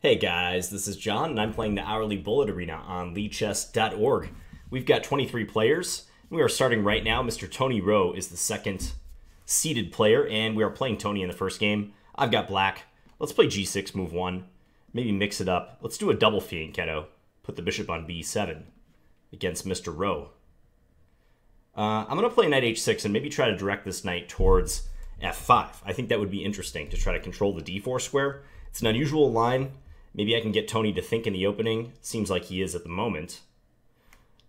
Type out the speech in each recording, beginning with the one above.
Hey guys, this is John, and I'm playing the Hourly Bullet Arena on lichess.org. We've got 23 players. We are starting right now. Mr. TonyRo is the second seeded player, and we are playing Tony in the first game. I've got black. Let's play g6, move 1. Maybe mix it up. Let's do a double fianchetto. Put the bishop on b7 against Mr. Rowe. Uh, I'm going to play knight h6 and maybe try to direct this knight towards f5. I think that would be interesting to try to control the d4 square. It's an unusual line. Maybe I can get Tony to think in the opening. Seems like he is at the moment.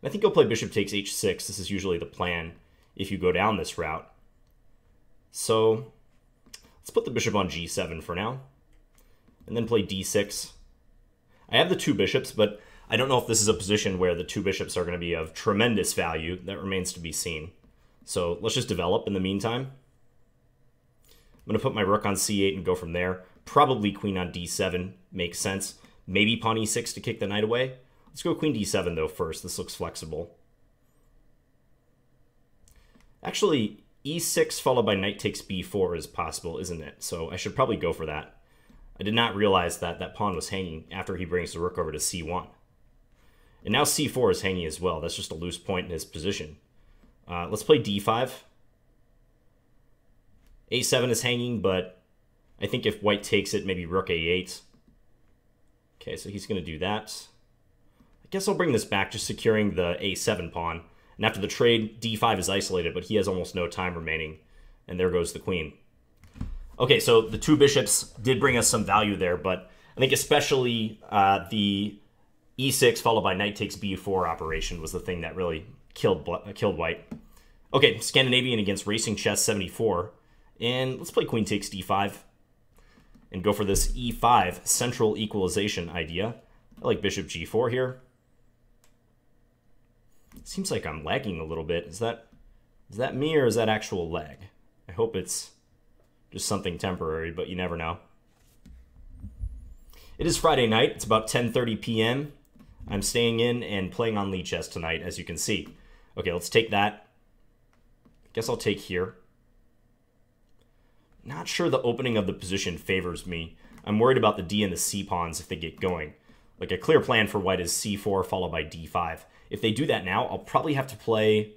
I think he'll play bishop takes h6. This is usually the plan if you go down this route. So let's put the bishop on g7 for now. And then play d6. I have the two bishops, but I don't know if this is a position where the two bishops are going to be of tremendous value. That remains to be seen. So let's just develop in the meantime. I'm going to put my rook on c8 and go from there. Probably queen on d7 makes sense. Maybe pawn e6 to kick the knight away. Let's go queen d7 though first. This looks flexible. Actually, e6 followed by knight takes b4 is possible, isn't it? So I should probably go for that. I did not realize that that pawn was hanging after he brings the rook over to c1. And now c4 is hanging as well. That's just a loose point in his position. Uh, let's play d5. a7 is hanging, but I think if white takes it, maybe rook a8. Okay, so he's going to do that. I guess I'll bring this back, just securing the a7 pawn. And after the trade, d5 is isolated, but he has almost no time remaining. And there goes the queen. Okay, so the two bishops did bring us some value there, but I think especially uh, the e6 followed by knight takes b4 operation was the thing that really killed uh, killed white. Okay, Scandinavian against Racing Chess 74. And let's play queen takes d5 and go for this e5 central equalization idea. I like bishop g4 here. Seems like I'm lagging a little bit. Is that is that me or is that actual lag? I hope it's just something temporary, but you never know. It is Friday night. It's about 10:30 p.m. I'm staying in and playing on lichess tonight, as you can see. Okay, let's take that. I guess I'll take here. Not sure the opening of the position favors me. I'm worried about the D and the C pawns if they get going. Like a clear plan for white is C4 followed by D5. If they do that now, I'll probably have to play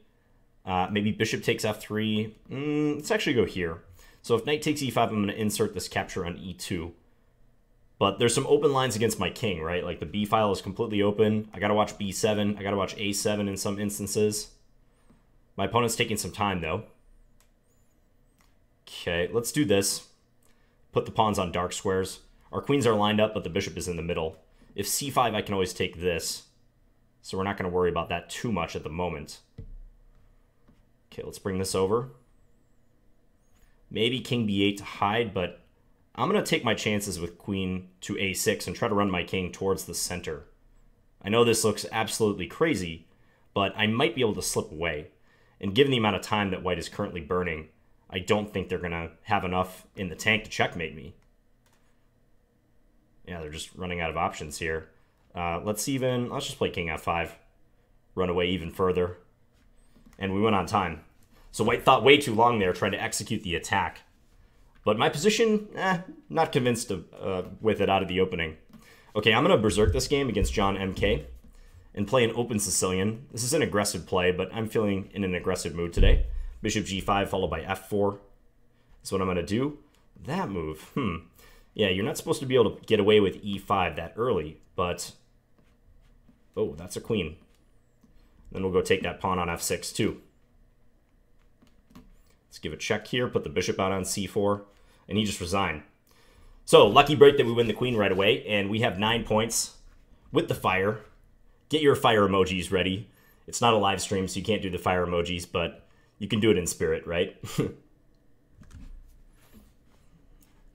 uh, maybe bishop takes F3. Mm, let's actually go here. So if knight takes E5, I'm going to insert this capture on E2. But there's some open lines against my king, right? Like the B file is completely open. I got to watch B7. I got to watch A7 in some instances. My opponent's taking some time, though. Okay, let's do this. Put the pawns on dark squares. Our queens are lined up, but the bishop is in the middle. If c5, I can always take this. So we're not going to worry about that too much at the moment. Okay, let's bring this over. Maybe king b8 to hide, but I'm going to take my chances with queen to a6 and try to run my king towards the center. I know this looks absolutely crazy, but I might be able to slip away. And given the amount of time that white is currently burning, I don't think they're going to have enough in the tank to checkmate me. Yeah, they're just running out of options here. Uh, let's even, let's just play king f5. Run away even further. And we went on time. So white thought way too long there trying to execute the attack. But my position, eh, not convinced of, uh, with it out of the opening. Okay, I'm going to berserk this game against John MK and play an open Sicilian. This is an aggressive play, but I'm feeling in an aggressive mood today. Bishop g5 followed by f4 is what I'm going to do. That move, hmm. Yeah, you're not supposed to be able to get away with e5 that early, but... Oh, that's a queen. Then we'll go take that pawn on f6 too. Let's give a check here, put the bishop out on c4, and he just resigned. So, lucky break that we win the queen right away, and we have nine points with the fire. Get your fire emojis ready. It's not a live stream, so you can't do the fire emojis, but you can do it in spirit, right?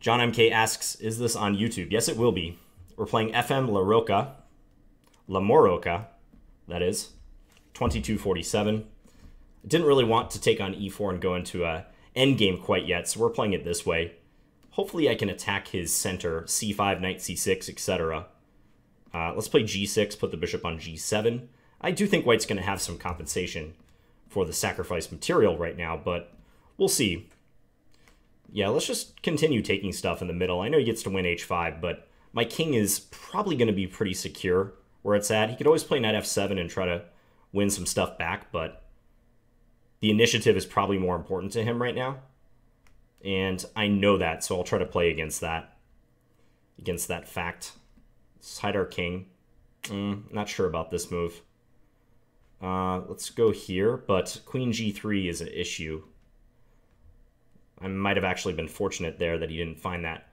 John MK asks, is this on YouTube? Yes, it will be. We're playing FM La Roca, Lamorocha, that is, 2247. I didn't really want to take on e4 and go into a endgame quite yet, so we're playing it this way. Hopefully I can attack his center, c5, knight c6, etc. Uh, let's play g6, put the bishop on g7. I do think white's going to have some compensation for the sacrifice material right now, but we'll see. Yeah, let's just continue taking stuff in the middle. I know he gets to win h5, but My king is probably going to be pretty secure where it's at. He could always play knight f7 and try to win some stuff back, but the initiative is probably more important to him right now. And I know that, so I'll try to play against that. Against that fact. Let's hide our king. Mm, not sure about this move. Uh, let's go here, but queen g3 is an issue. I might have actually been fortunate there that he didn't find that.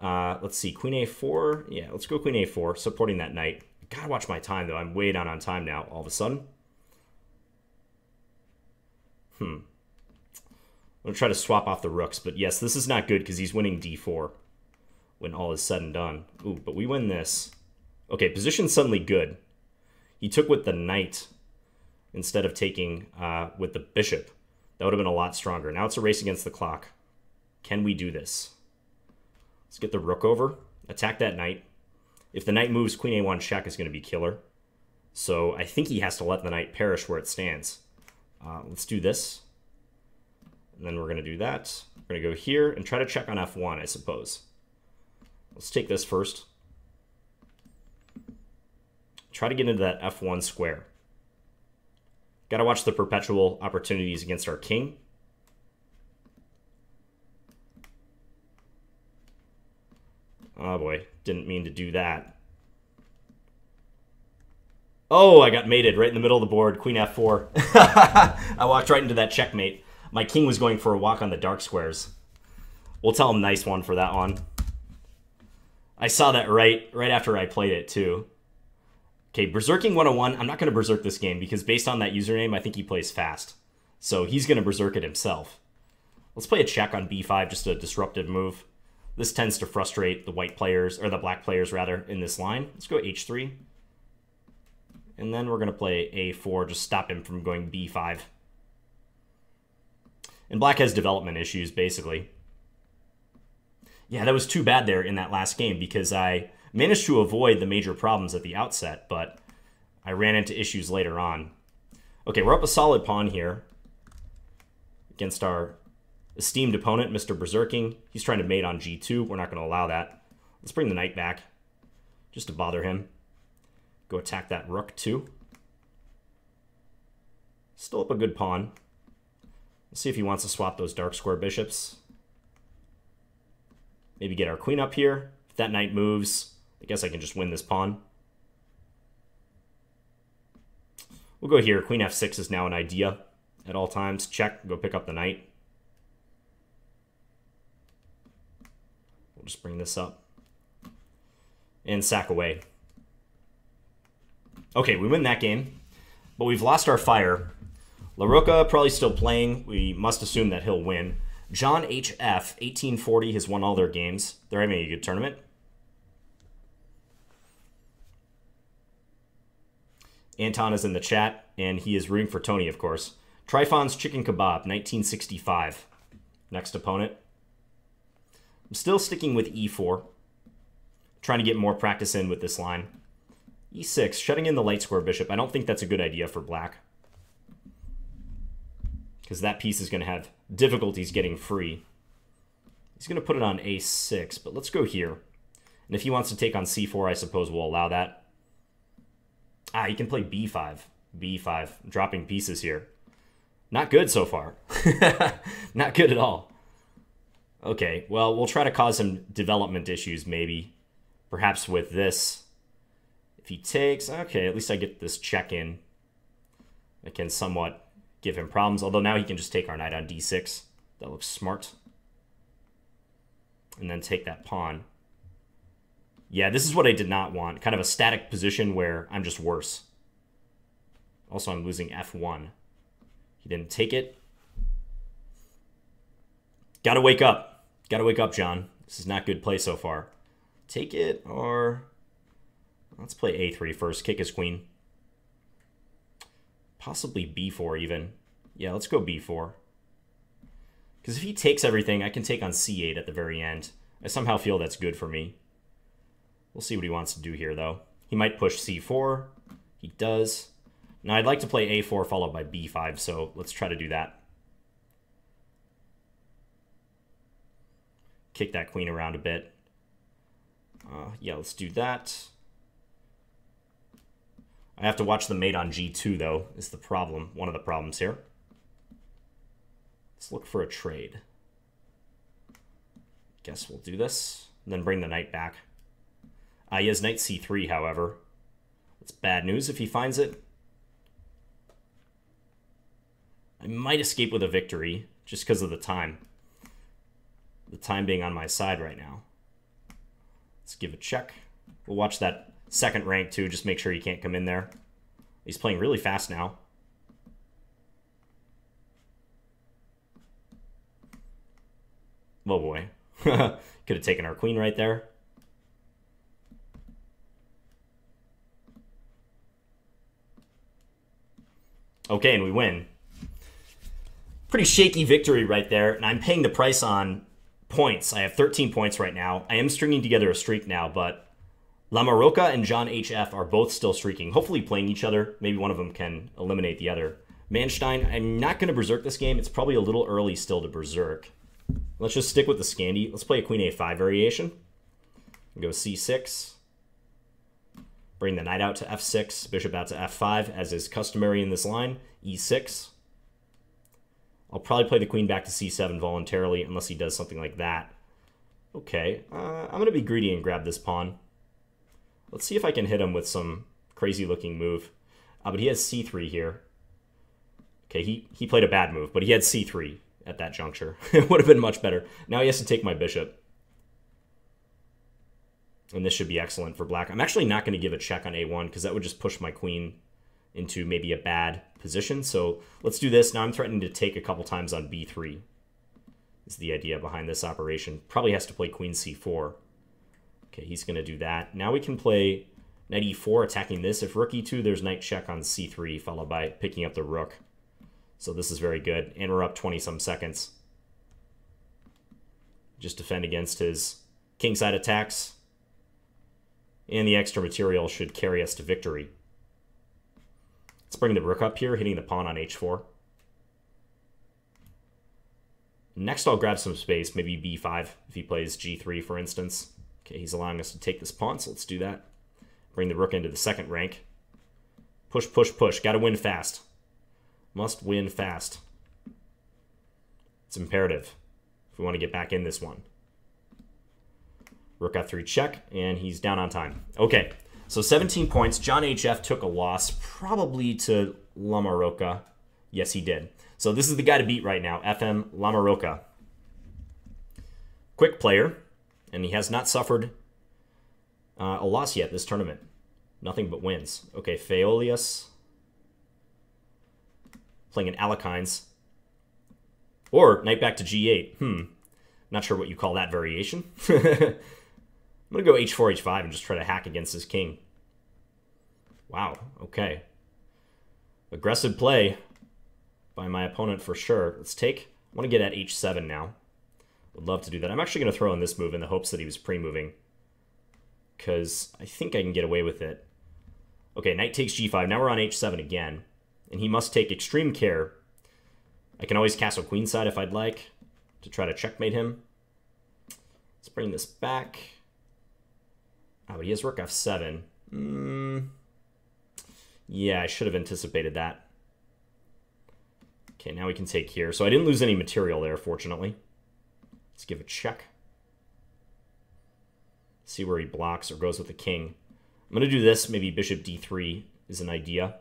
Uh, let's see, queen a4. Yeah, let's go queen a4, supporting that knight. Gotta watch my time, though. I'm way down on time now, all of a sudden. Hmm. I'm to try to swap off the rooks, but yes, this is not good because he's winning d4 when all is said and done. Ooh, but we win this. Okay, position suddenly good. He took with the knight instead of taking uh, with the bishop. That would have been a lot stronger. Now it's a race against the clock. Can we do this? Let's get the rook over. Attack that knight. If the knight moves, queen a1 check is going to be killer. So I think he has to let the knight perish where it stands. Uh, let's do this. And then we're going to do that. We're going to go here and try to check on f1, I suppose. Let's take this first. Try to get into that f1 square. Got to watch the perpetual opportunities against our king. Oh boy, didn't mean to do that. Oh, I got mated right in the middle of the board, queen f4. I walked right into that checkmate. My king was going for a walk on the dark squares. We'll tell him nice one for that one. I saw that right right after I played it too. Okay, Berserking 101. I'm not going to Berserk this game because based on that username, I think he plays fast. So he's going to Berserk it himself. Let's play a check on b5, just a disruptive move. This tends to frustrate the white players, or the black players rather, in this line. Let's go h3. And then we're going to play a4, just stop him from going b5. And black has development issues, basically. Yeah, that was too bad there in that last game because I managed to avoid the major problems at the outset, but I ran into issues later on. Okay, we're up a solid pawn here against our esteemed opponent, Mr. Berserking. He's trying to mate on g2. We're not going to allow that. Let's bring the knight back just to bother him. Go attack that rook too. Still up a good pawn. Let's see if he wants to swap those dark square bishops. Maybe get our queen up here. If that knight moves, I guess I can just win this pawn. We'll go here. Queen f6 is now an idea at all times. Check. Go pick up the knight. We'll just bring this up. And sack away. Okay, we win that game. But we've lost our fire. LaRocca probably still playing. We must assume that he'll win. John H.F., 1840, has won all their games. They're having a good tournament. Anton is in the chat, and he is rooting for Tony, of course. Trifon's Chicken Kebab, 1965. Next opponent. I'm still sticking with e4. Trying to get more practice in with this line. e6, shutting in the light square bishop. I don't think that's a good idea for black. Because that piece is going to have difficulties getting free. He's going to put it on a6, but let's go here. And if he wants to take on c4, I suppose we'll allow that. Ah, you can play b5. b5. Dropping pieces here. Not good so far. Not good at all. Okay, well, we'll try to cause some development issues, maybe. Perhaps with this. If he takes... Okay, at least I get this check in. I can somewhat give him problems. Although now he can just take our knight on d6. That looks smart. And then take that pawn. Yeah, this is what I did not want. Kind of a static position where I'm just worse. Also, I'm losing f1. He didn't take it. Gotta wake up. Gotta wake up, John. This is not good play so far. Take it, or... Let's play a3 first. Kick his queen. Possibly b4 even. Yeah, let's go b4. Because if he takes everything, I can take on c8 at the very end. I somehow feel that's good for me. We'll see what he wants to do here, though. He might push c4. He does. Now, I'd like to play a4 followed by b5, so let's try to do that. Kick that queen around a bit. Uh, yeah, let's do that. I have to watch the mate on g2, though, is the problem. One of the problems here. Let's look for a trade. Guess we'll do this. And then bring the knight back. Uh, he has knight c3, however. It's bad news if he finds it. I might escape with a victory, just because of the time. The time being on my side right now. Let's give a check. We'll watch that second rank, too. Just make sure he can't come in there. He's playing really fast now. Oh boy. Could have taken our queen right there. Okay, and we win. Pretty shaky victory right there, and I'm paying the price on points. I have 13 points right now. I am stringing together a streak now, but Lamorocha and John HF are both still streaking, hopefully playing each other. Maybe one of them can eliminate the other. Manstein, I'm not going to berserk this game. It's probably a little early still to berserk. Let's just stick with the Scandi. Let's play a queen a5 variation. Go c6. Bring the knight out to f6, bishop out to f5, as is customary in this line. e6. I'll probably play the queen back to c7 voluntarily, unless he does something like that. Okay, uh, I'm going to be greedy and grab this pawn. Let's see if I can hit him with some crazy-looking move. Uh, but he has c3 here. Okay, he, he played a bad move, but he had c3 at that juncture. it would have been much better. Now he has to take my bishop. And this should be excellent for black. I'm actually not going to give a check on a1 because that would just push my queen into maybe a bad position. So let's do this. Now I'm threatening to take a couple times on b3 is the idea behind this operation. Probably has to play queen c4. Okay, he's going to do that. Now we can play knight e4 attacking this. If rook e2, there's knight check on c3 followed by picking up the rook. So this is very good. And we're up 20-some seconds. Just defend against his kingside attacks. And the extra material should carry us to victory. Let's bring the rook up here, hitting the pawn on h4. Next, I'll grab some space, maybe b5 if he plays g3, for instance. Okay, he's allowing us to take this pawn, so let's do that. Bring the rook into the second rank. Push, push, push. Got to win fast. Must win fast. It's imperative if we want to get back in this one. Rook f3 check, and he's down on time. Okay, so 17 points. John HF took a loss, probably to Lamorocha. Yes, he did. So this is the guy to beat right now, FM Lamorocha. Quick player, and he has not suffered uh, a loss yet this tournament. Nothing but wins. Okay, Feolius playing an Alekhines. Or knight back to g8. Hmm. Not sure what you call that variation. I'm going to go h4, h5 and just try to hack against this king. Wow, okay. Aggressive play by my opponent for sure. Let's take... I want to get at h7 now. Would love to do that. I'm actually going to throw in this move in the hopes that he was pre-moving. Because I think I can get away with it. Okay, knight takes g5. Now we're on h7 again. And he must take extreme care. I can always castle queenside if I'd like to try to checkmate him. Let's bring this back. Oh, but he has rook f7. Mm. Yeah, I should have anticipated that. Okay, now we can take here. So I didn't lose any material there, fortunately. Let's give a check. See where he blocks or goes with the king. I'm going to do this. Maybe bishop d3 is an idea.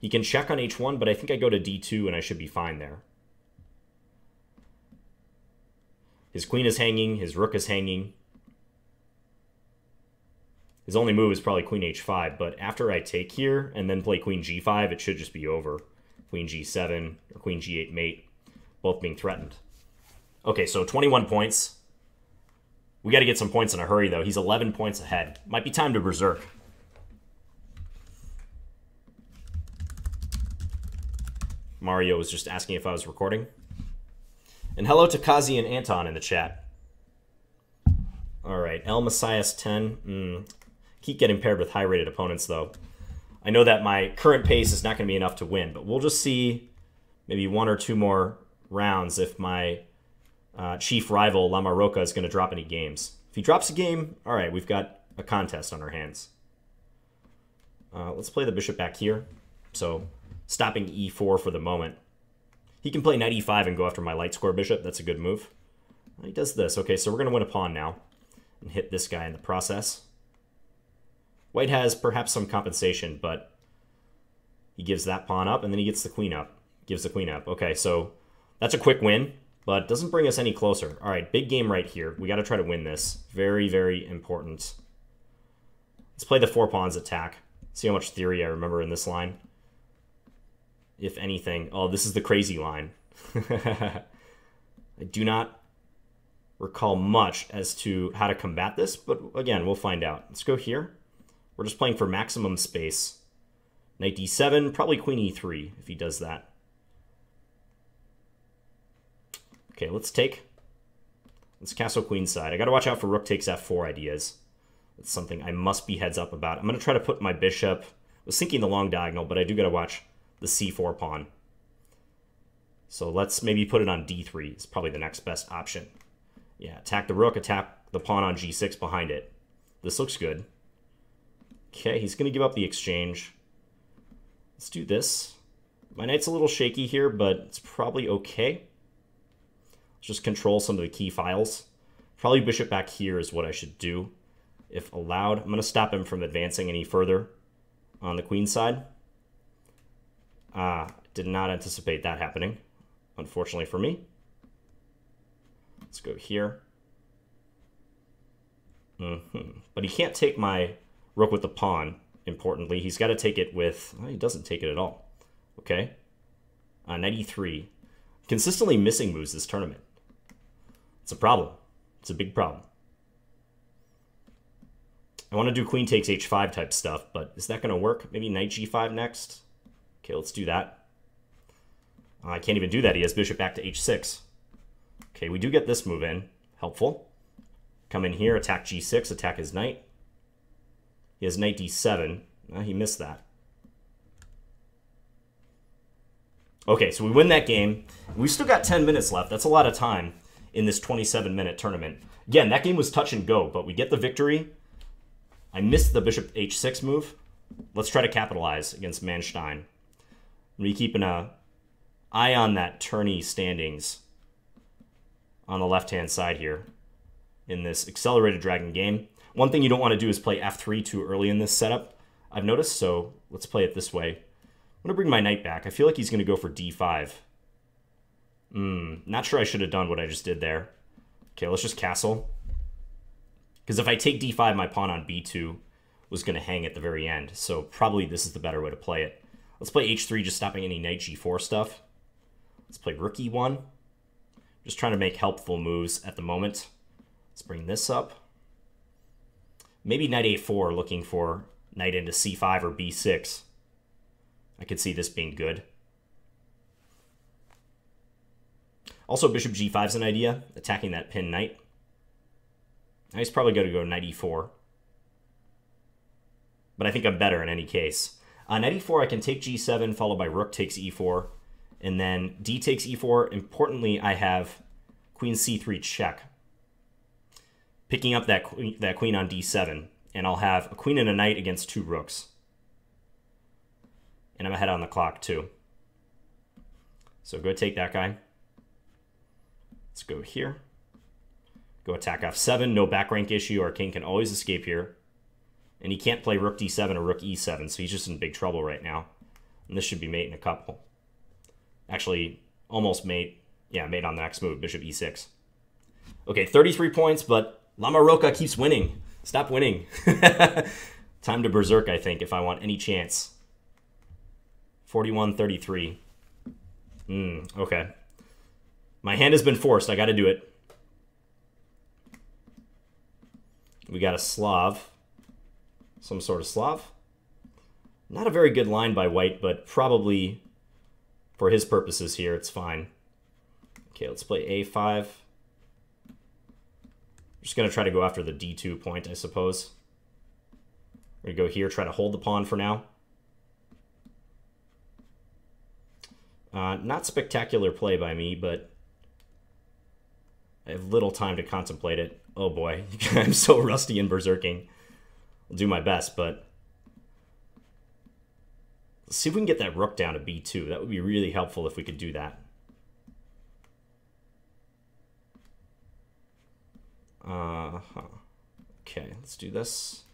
He can check on h1, but I think I go to d2 and I should be fine there. His queen is hanging. His rook is hanging. His only move is probably queen h5, but after I take here and then play queen g5, it should just be over. Queen g7 or queen g8 mate, both being threatened. Okay, so 21 points. We got to get some points in a hurry, though. He's 11 points ahead. Might be time to berserk. Mario was just asking if I was recording. And hello to Kazi and Anton in the chat. All right, El Messias 10. Mm, keep getting paired with high-rated opponents, though. I know that my current pace is not going to be enough to win, but we'll just see maybe one or two more rounds if my uh, chief rival, Lamorocha, is going to drop any games. If he drops a game, all right, we've got a contest on our hands. Uh, let's play the bishop back here. So stopping e4 for the moment. He can play knight e5 and go after my light square bishop. That's a good move. He does this. Okay, so we're going to win a pawn now and hit this guy in the process. White has perhaps some compensation, but he gives that pawn up, and then he gets the queen up. Gives the queen up. Okay, so that's a quick win, but doesn't bring us any closer. All right, big game right here. We got to try to win this. Very, very important. Let's play the four pawns attack. See how much theory I remember in this line. If anything. Oh, this is the crazy line. I do not recall much as to how to combat this, but again, we'll find out. Let's go here. We're just playing for maximum space. Knight d7, probably queen e3 if he does that. Okay, let's take. Let's castle queenside. I gotta watch out for rook takes f4 ideas. That's something I must be heads up about. I'm gonna try to put my bishop. I was thinking the long diagonal, but I do gotta watch the c4 pawn. So let's maybe put it on d3. It's probably the next best option. Yeah, attack the rook, attack the pawn on g6 behind it. This looks good. Okay, he's going to give up the exchange. Let's do this. My knight's a little shaky here, but it's probably okay. Let's just control some of the key files. Probably bishop back here is what I should do. If allowed, I'm going to stop him from advancing any further on the queen side. Ah, did not anticipate that happening, unfortunately for me. Let's go here. Mm -hmm. But he can't take my rook with the pawn, importantly. He's got to take it with... Well, he doesn't take it at all. Okay. Uh, 93. Consistently missing moves this tournament. It's a problem. It's a big problem. I want to do queen takes h5 type stuff, but is that going to work? Maybe knight g5 next? Okay, let's do that. Uh, I can't even do that. He has bishop back to h6. Okay, we do get this move in. Helpful. Come in here, attack g6, attack his knight. He has knight d7. Uh, he missed that. Okay, so we win that game. We still got 10 minutes left. That's a lot of time in this 27-minute tournament. Again, that game was touch and go, but we get the victory. I missed the bishop h6 move. Let's try to capitalize against Manstein. We keep an uh, eye on that tourney standings on the left-hand side here in this accelerated dragon game. One thing you don't want to do is play f3 too early in this setup, I've noticed, so let's play it this way. I'm going to bring my knight back. I feel like he's going to go for d5. Hmm, not sure I should have done what I just did there. Okay, let's just castle. Because if I take d5, my pawn on b2 was going to hang at the very end. So probably this is the better way to play it. Let's play h3, just stopping any knight g4 stuff. Let's play rook e1. Just trying to make helpful moves at the moment. Let's bring this up. Maybe knight a4 looking for knight into c5 or b6. I could see this being good. Also, bishop g5 is an idea, attacking that pin knight. Now he's probably going to go knight e4. But I think I'm better in any case. On knight e4, I can take g7, followed by rook takes e4. And then d takes e4. Importantly, I have queen c3 check picking up that queen, that queen on d7, and I'll have a queen and a knight against two rooks. And I'm ahead on the clock too. So go take that guy. Let's go here. Go attack f7, no back rank issue. Our king can always escape here. And he can't play rook d7 or rook e7, so he's just in big trouble right now. And this should be mate in a couple. Actually, almost mate. Yeah, mate on the next move, bishop e6. Okay, 33 points, but Lamorocha keeps winning. Stop winning. Time to berserk, I think, if I want any chance. 41-33. Hmm, okay. My hand has been forced. I got to do it. We got a Slav. Some sort of Slav. Not a very good line by White, but probably for his purposes here, it's fine. Okay, let's play A5 just going to try to go after the d2 point, I suppose. We're going to go here, try to hold the pawn for now. Uh, not spectacular play by me, but I have little time to contemplate it. Oh boy, I'm so rusty in berserking. I'll do my best, but let's see if we can get that rook down to b2. That would be really helpful if we could do that. Uh huh. Okay, let's do this.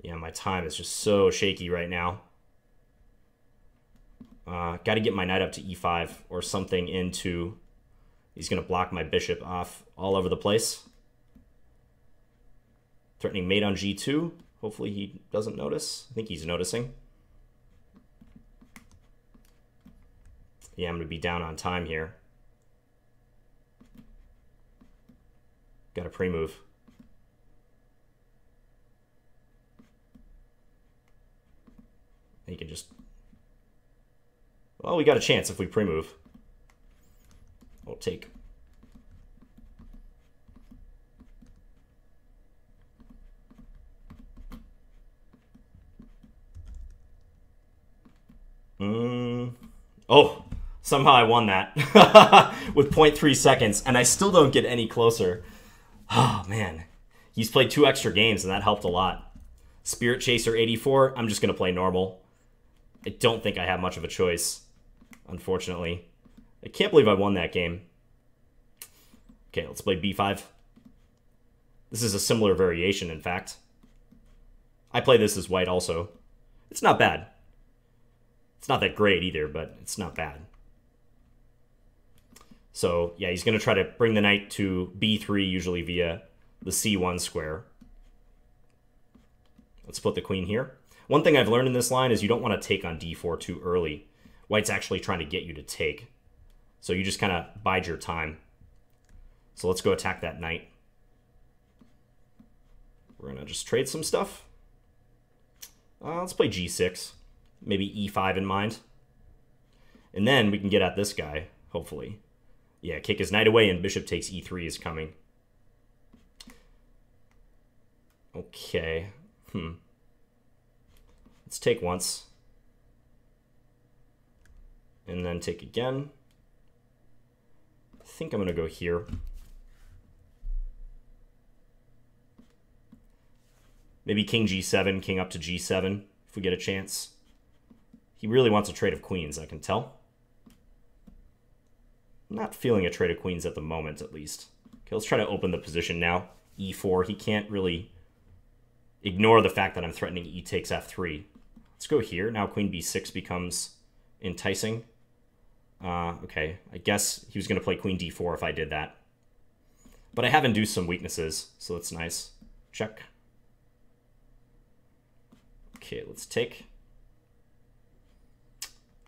Yeah, my time is just so shaky right now. Uh, Got to get my knight up to e5 or something into... He's going to block my bishop off all over the place. Threatening mate on g2. Hopefully he doesn't notice. I think he's noticing. Yeah, I'm going to be down on time here. Got a pre-move. You can just... Well, we got a chance if we pre-move. We'll take... Mm. Oh, somehow I won that with 0.3 seconds, and I still don't get any closer. Oh, man. He's played two extra games, and that helped a lot. Spiritchaser84, I'm just going to play normal. I don't think I have much of a choice, unfortunately. I can't believe I won that game. Okay, let's play b5. This is a similar variation, in fact. I play this as white also. It's not bad. It's not that great either, but it's not bad. So, yeah, he's going to try to bring the knight to b3, usually via the c1 square. Let's put the queen here. One thing I've learned in this line is you don't want to take on d4 too early. White's actually trying to get you to take. So you just kind of bide your time. So let's go attack that knight. We're going to just trade some stuff. Uh, let's play g6. Maybe e5 in mind. And then we can get at this guy, hopefully. Yeah, kick his knight away and bishop takes e3 is coming. Okay. Hmm. Let's take once. And then take again. I think I'm going to go here. Maybe king g7, king up to g7, if we get a chance. He really wants a trade of queens, I can tell. I'm not feeling a trade of queens at the moment, at least. Okay, let's try to open the position now. e4, he can't really ignore the fact that I'm threatening e takes f3. Let's go here. Now queen b6 becomes enticing. Uh, okay, I guess he was going to play queen d4 if I did that. But I have induced some weaknesses, so that's nice. Check. Okay, let's take.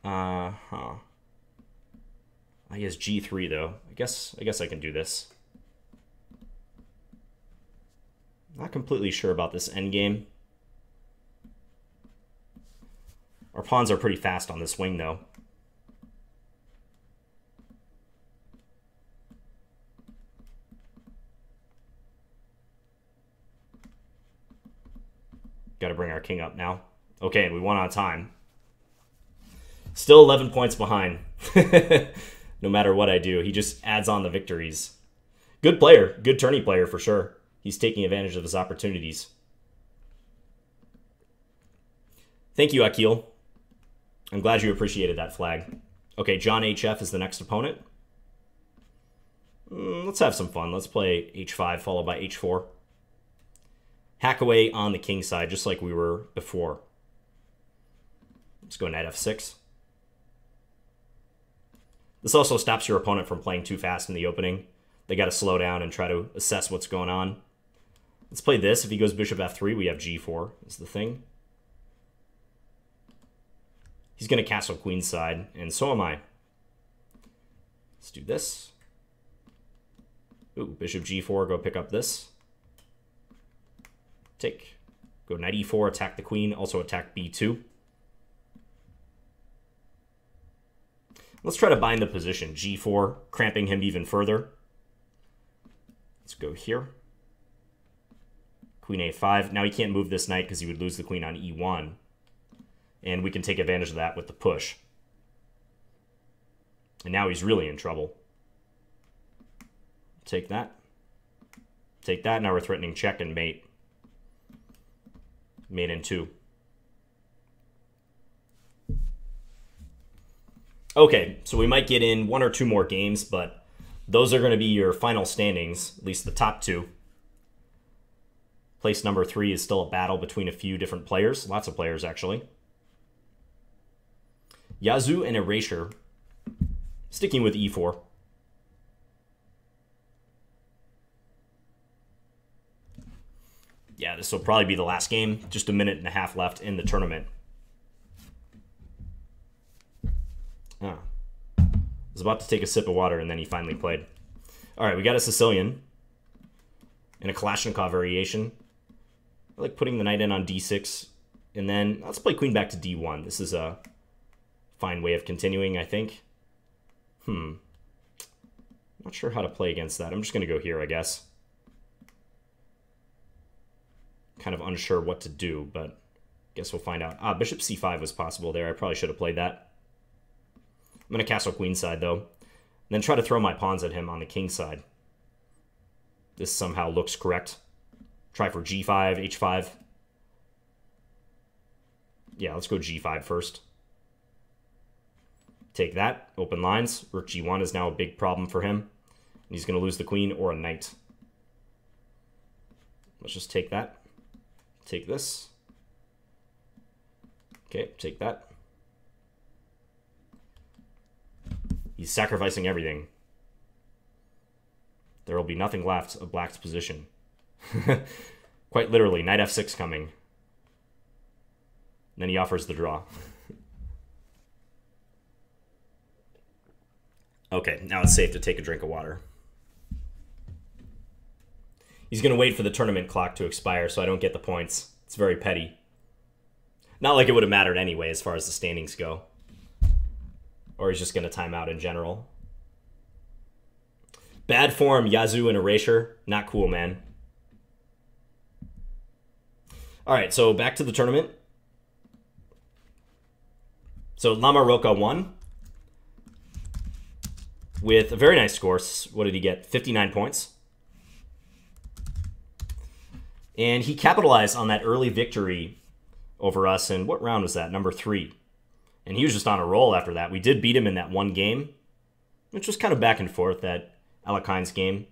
Uh-huh. I guess g3, though. I guess I guess I can do this. Not completely sure about this endgame. Our pawns are pretty fast on this wing, though. Got to bring our king up now. Okay, we won on time. Still 11 points behind. no matter what I do, he just adds on the victories. Good player. Good tourney player for sure. He's taking advantage of his opportunities. Thank you, Akil. I'm glad you appreciated that flag. Okay, John HF is the next opponent. Mm, let's have some fun. Let's play h5 followed by h4. Hack away on the king side, just like we were before. Let's go knight f6. This also stops your opponent from playing too fast in the opening. They got to slow down and try to assess what's going on. Let's play this. If he goes bishop f3, we have g4 is the thing. He's going to castle queenside, and so am I. Let's do this. Ooh, bishop g4, go pick up this. Take. Go knight e4, attack the queen, also attack b2. Let's try to bind the position. g4, cramping him even further. Let's go here. Queen a5. Now he can't move this knight because he would lose the queen on e1 and we can take advantage of that with the push. And now he's really in trouble. Take that. Take that. Now we're threatening check and mate. Mate in two. Okay, so we might get in one or two more games, but those are going to be your final standings, at least the top two. Place number three is still a battle between a few different players, lots of players actually. Yazoo and Erasure, sticking with e4. Yeah, this will probably be the last game. Just a minute and a half left in the tournament. Ah. I was about to take a sip of water, and then he finally played. All right, we got a Sicilian and a Kalashnikov variation. I like putting the knight in on d6, and then let's play queen back to d1. This is a fine way of continuing, I think. Hmm. Not sure how to play against that. I'm just going to go here, I guess. Kind of unsure what to do, but guess we'll find out. Ah, bishop c5 was possible there. I probably should have played that. I'm going to castle queenside, though. And then try to throw my pawns at him on the king side. This somehow looks correct. Try for g5, h5. Yeah, let's go g5 first. Take that. Open lines. Rook g1 is now a big problem for him. He's going to lose the queen or a knight. Let's just take that. Take this. Okay, take that. He's sacrificing everything. There will be nothing left of black's position. Quite literally, knight f6 coming. Then he offers the draw. okay, now it's safe to take a drink of water. He's going to wait for the tournament clock to expire so I don't get the points. It's very petty. Not like it would have mattered anyway as far as the standings go. Or he's just going to time out in general. Bad form, Yazoo and Erasure. Not cool, man. All right, so back to the tournament. So Lamorocha won with a very nice score. What did he get? 59 points. And he capitalized on that early victory over us. And what round was that? Number three. And he was just on a roll after that. We did beat him in that one game, which was kind of back and forth, that Alekhines game.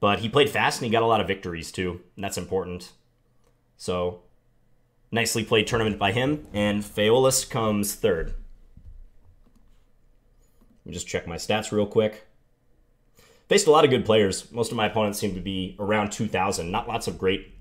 But he played fast and he got a lot of victories too, and that's important. So, nicely played tournament by him, and Faolis comes third. Let me just check my stats real quick. Faced a lot of good players. Most of my opponents seem to be around 2,000. Not lots of great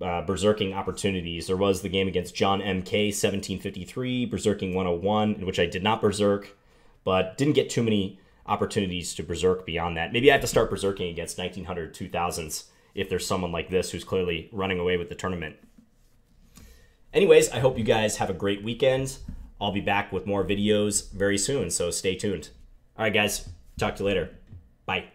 uh, berserking opportunities. There was the game against John MK 1753, berserking 101, in which I did not berserk, but didn't get too many opportunities to berserk beyond that. Maybe I have to start berserking against 1900 2000s if there's someone like this who's clearly running away with the tournament. Anyways, I hope you guys have a great weekend. I'll be back with more videos very soon, so stay tuned. All right, guys, talk to you later. Bye.